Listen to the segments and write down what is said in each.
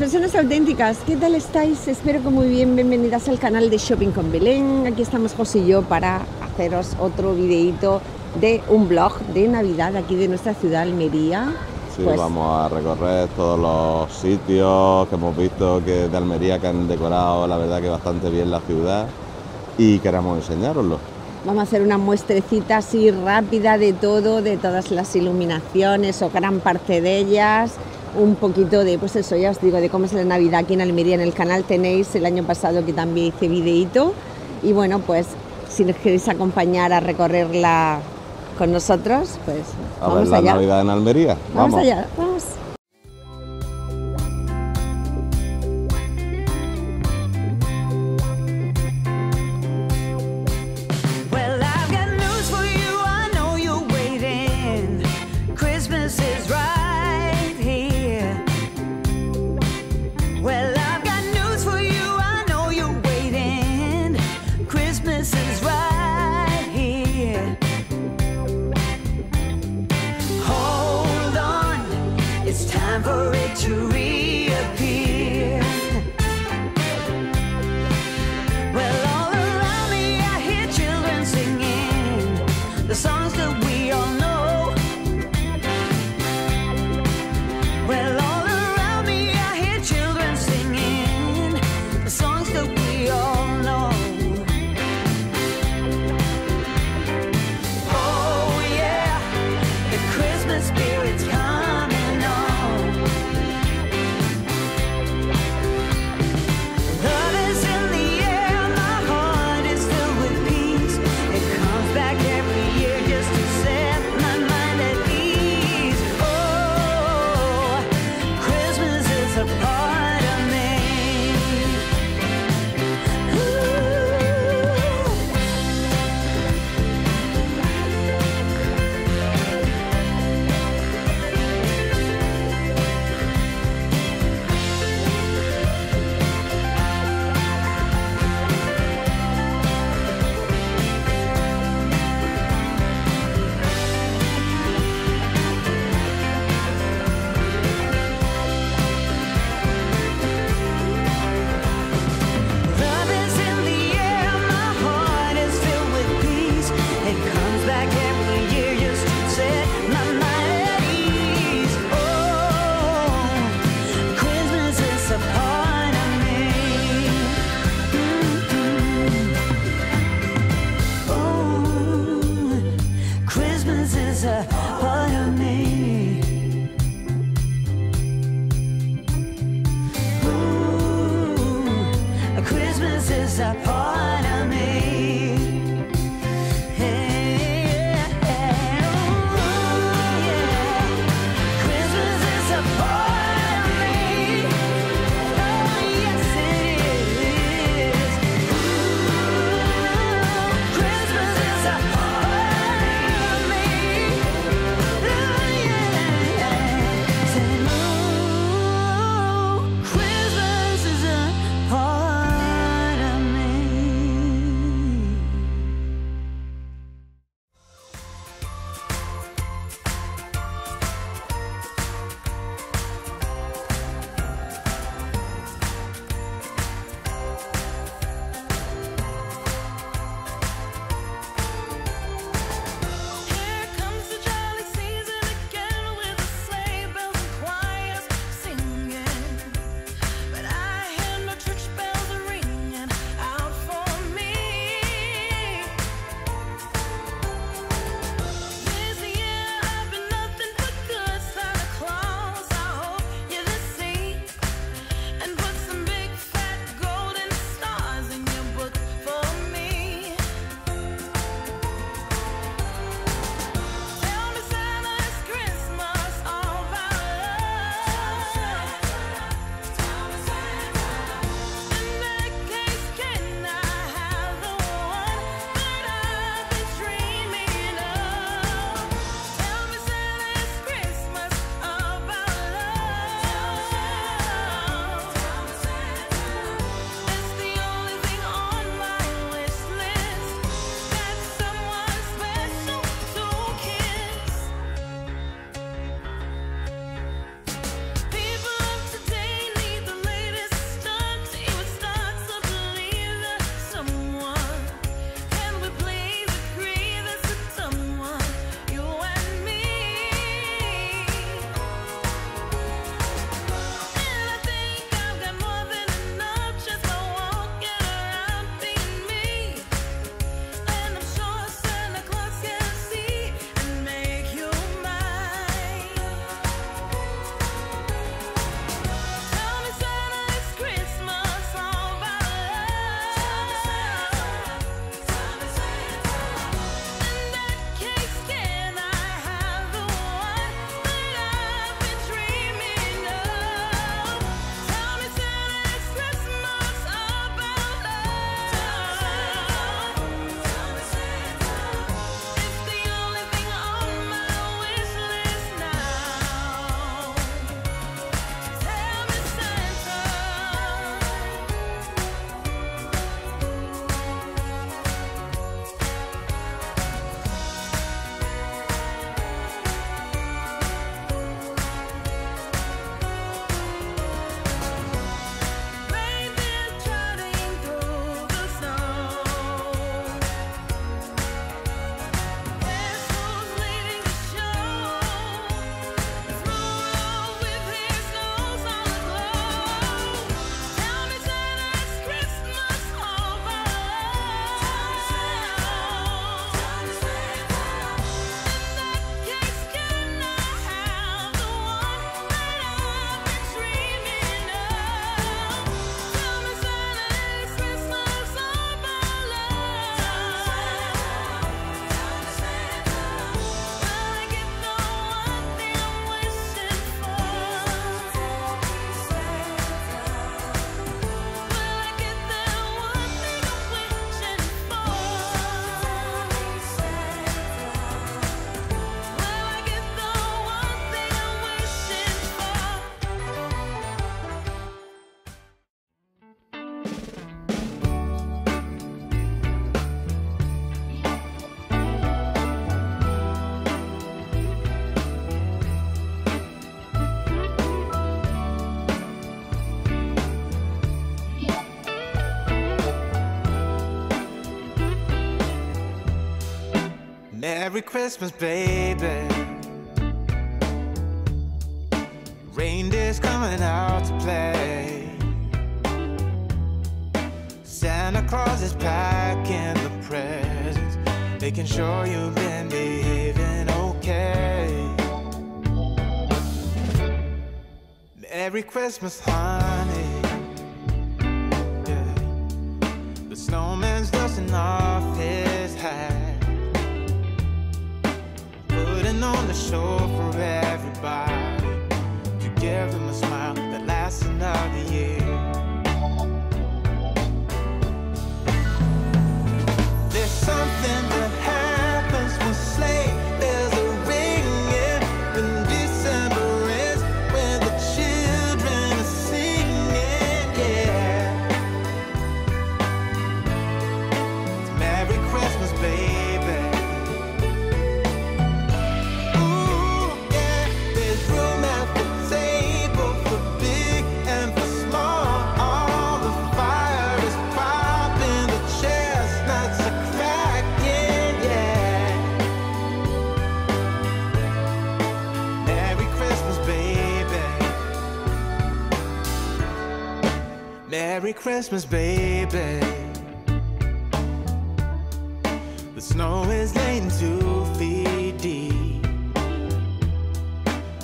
Personas auténticas, ¿qué tal estáis? Espero que muy bien, bienvenidas al canal de Shopping con Belén. Aquí estamos José y yo para haceros otro videito de un blog de Navidad aquí de nuestra ciudad, Almería. Sí, Pues- vamos a recorrer todos los sitios que hemos visto que de Almería que han decorado, la verdad que bastante bien la ciudad y queremos enseñároslo. Vamos a hacer una muestrecita así rápida de todo, de todas las iluminaciones o gran parte de ellas. Un poquito de, pues eso, ya os digo, de cómo es la Navidad aquí en Almería. En el canal tenéis el año pasado que también hice videíto. Y bueno, pues si nos queréis acompañar a recorrerla con nosotros, pues A ver vamos la allá. Navidad en Almería. Vamos allá, vamos. Merry Christmas, baby. Reindeer's coming out to play. Santa Claus is packing the presents, making sure you've been behaving okay. Merry Christmas, honey. Yeah. The snowman. Christmas, baby. The snow is laying two feet deep.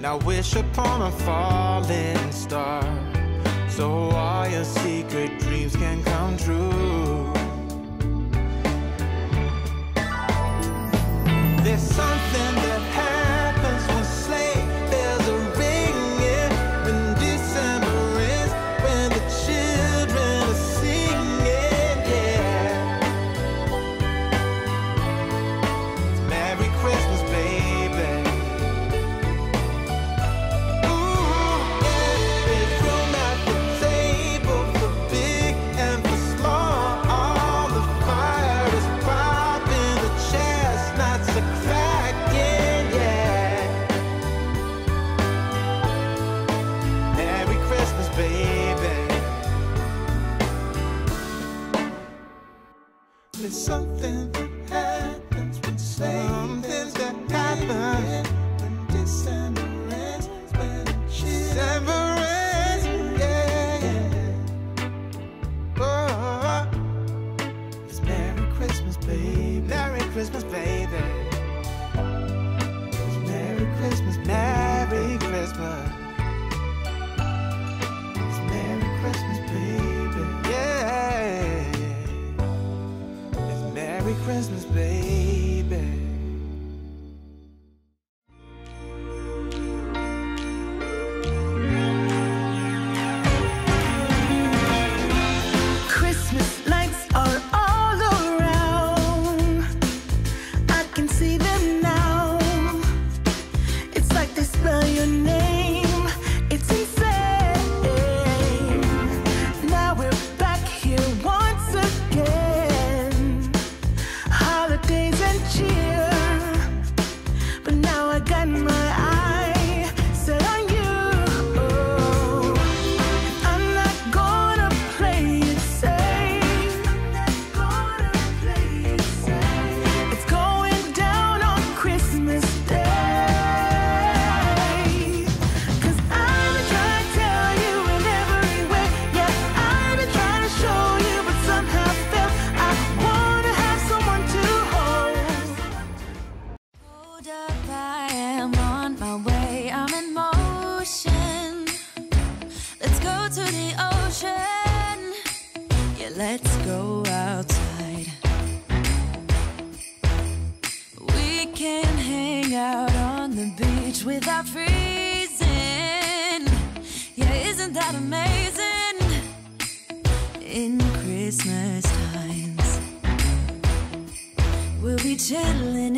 Now wish upon a falling star, so all your secret dreams can come true. There's something.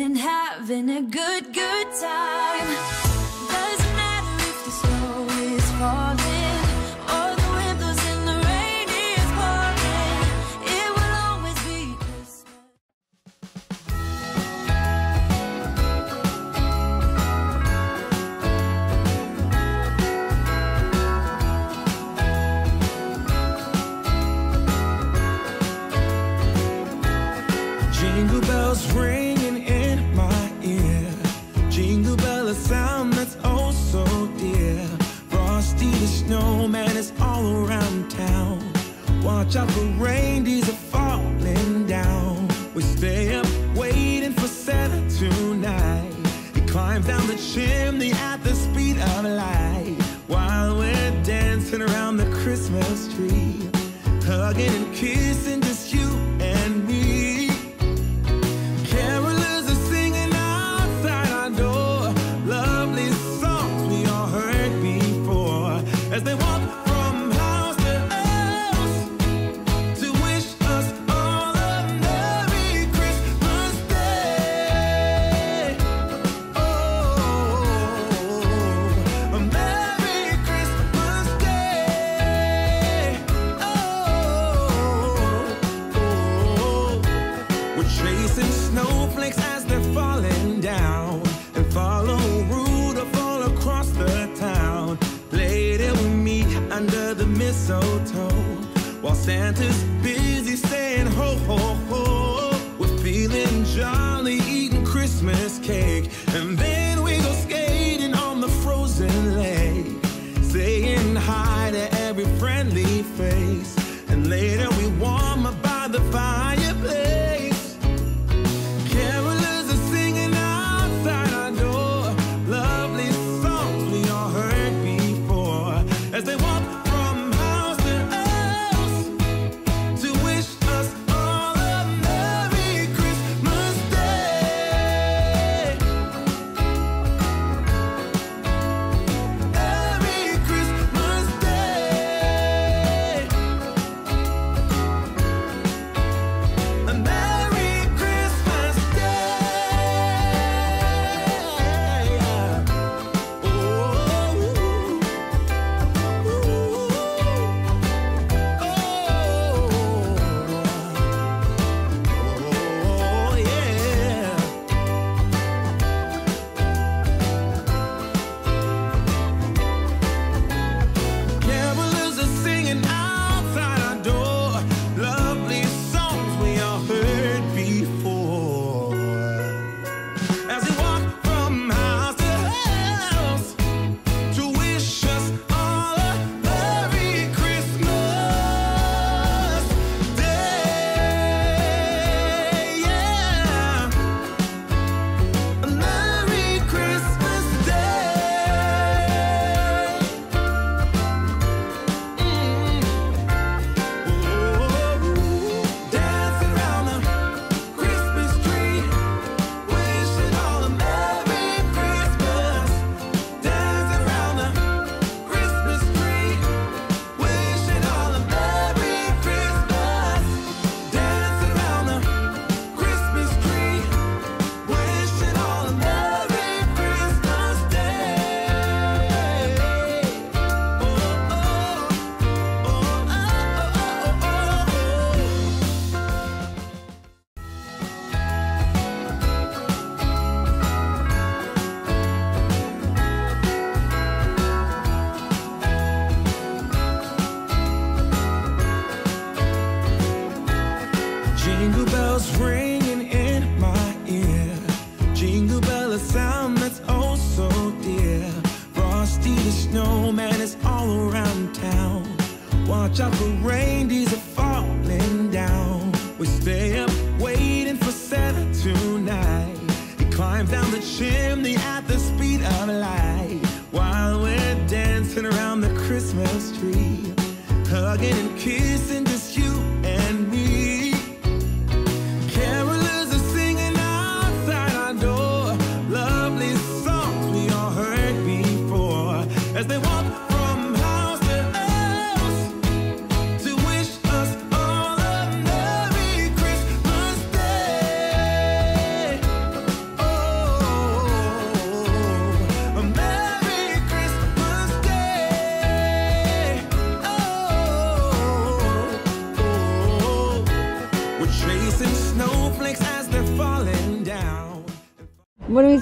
and having a good, good time. Watch out for rain, these are falling down. We stay up waiting for Santa tonight. He climbs down the chimney at the speed of light. While we're dancing around the Christmas tree, hugging and kissing.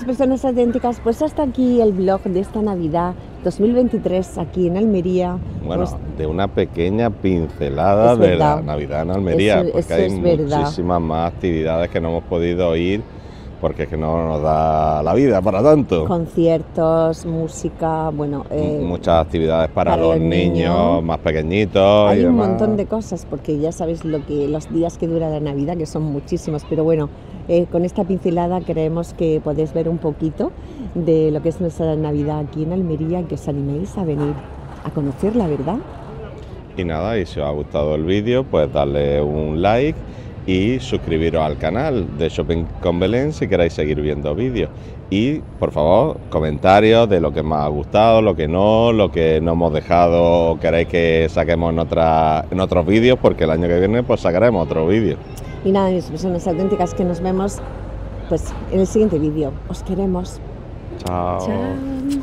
personas auténticas, pues hasta aquí el blog de esta Navidad 2023 aquí en Almería. Bueno, pues de una pequeña pincelada de la Navidad en Almería, eso, porque eso hay muchísimas más actividades que no hemos podido ir porque es que no nos da la vida para tanto. Conciertos, música, bueno... Eh, muchas actividades para, los niños, más pequeñitos. Hay un montón de cosas, porque ya sabéis lo que los días que dura la Navidad, que son muchísimos, pero bueno, eh, con esta pincelada creemos que podéis ver un poquito de lo que es nuestra Navidad aquí en Almería y que os animéis a venir a conocerla, ¿verdad? Y nada, y si os ha gustado el vídeo, pues darle un like y suscribiros al canal de Shopping con Belén si queréis seguir viendo vídeos. Y por favor, comentarios de lo que más ha gustado, lo que no, lo que no hemos dejado queréis que saquemos en, otra- en otros vídeos, porque el año que viene pues sacaremos otro vídeo. Y nada, mis personas auténticas, que nos vemos pues en el siguiente vídeo. Os queremos. Chao. Chao.